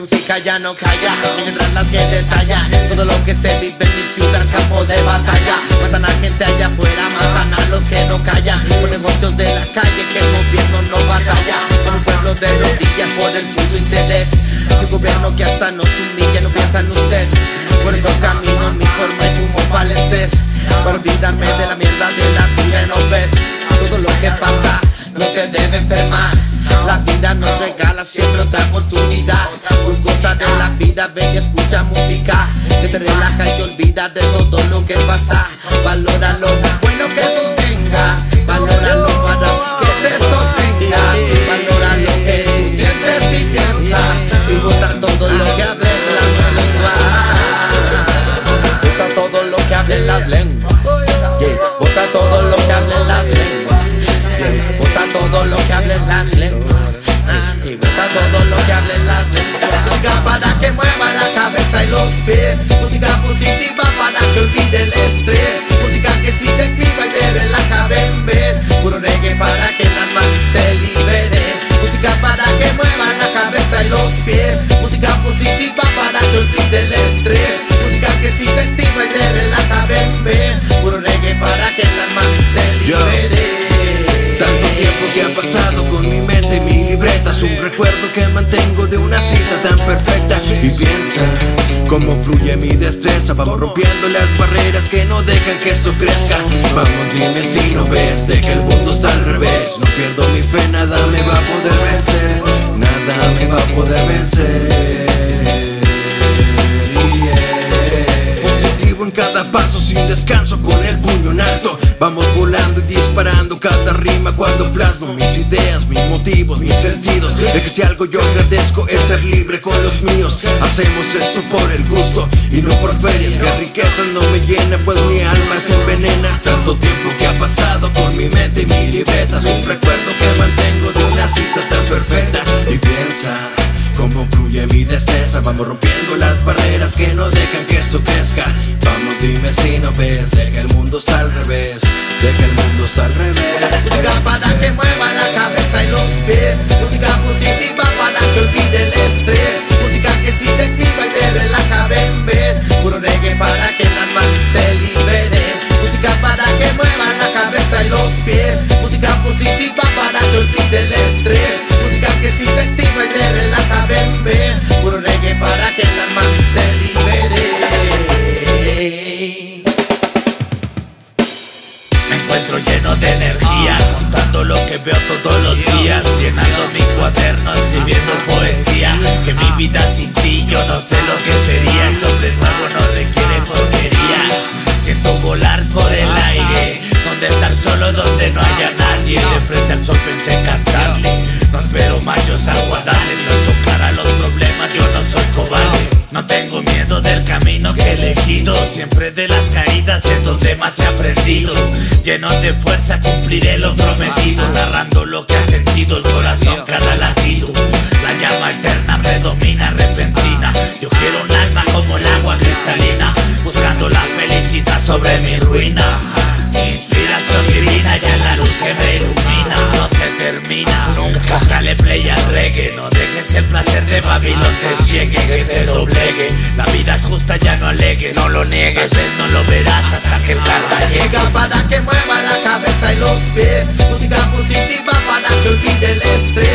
música ya no calla Mientras las que detallan Todo lo que se vive en mi ciudad, campo de batalla. Matan a gente allá afuera, matan a los que no callan. Por negocios de la calle que el gobierno no batalla. Por un pueblo de rodillas, por el puro interés. De un gobierno que hasta nos humilla, no piensa en usted. Por eso camino en mi forma y fumo para Para olvidarme de la mierda de la vida no ves. Todo lo que pasa no te debe enfermar te relaja y te olvida de todo lo que pasa. Valora lo bueno que tú tengas. Valóralo para que te sostengas. Valora lo que tú sientes y piensas. Y vota todo lo que hable las lenguas Vota todo lo que hablen las lenguas Vota todo lo que hablen las lenguas Vota todo lo que hablen las lenguas que olvide el estrés Música que si te activa y te relaja, ven, ven. Puro reggae para que el alma se libere. Tanto tiempo que ha pasado con mi mente y mi libreta Es un recuerdo que mantengo de una cita tan perfecta. Y piensa cómo fluye mi destreza. Vamos rompiendo las barreras que no dejan que esto crezca. Vamos dime si no ves de que el mundo está al revés. No pierdo mi fe, nada me va a poder vencer Nada me va a poder vencer Vamos volando y disparando cada rima cuando plasmo mis ideas, mis motivos, mis sentidos. De que si algo yo agradezco es ser libre con los míos. Hacemos esto por el gusto y no por ferias. Que riqueza no me llena pues mi alma se envenena. Tanto tiempo que ha pasado con mi mente y mi libreta. Es un recuerdo que mantengo de una cita tan perfecta. Y piensa Vamos rompiendo las barreras que no dejan que esto crezca. Vamos dime si no ves De que el mundo está al revés De que el mundo está al revés. Música para que mueva la cabeza y los pies Lleno de energía, contando lo que veo todos los días, llenando mi cuaderno, escribiendo poesía. Que mi vida sin ti yo no sé lo que sería. El nuevo no requiere porquería. Siento volar por el aire, donde estar solo, donde no haya nadie. De frente al sol pensé en elegido. Siempre de las caídas es donde más he aprendido. Lleno de fuerza cumpliré lo prometido. Narrando lo que ha sentido el corazón cada latido Termina. Póngale play al reggae No dejes que el placer de Babilón te ciegue Que te doblegue. La vida es justa ya no alegues No lo niegues Tal vez no lo verás hasta que llegue. Música para que mueva la cabeza y los pies. Música positiva para que olvide el estrés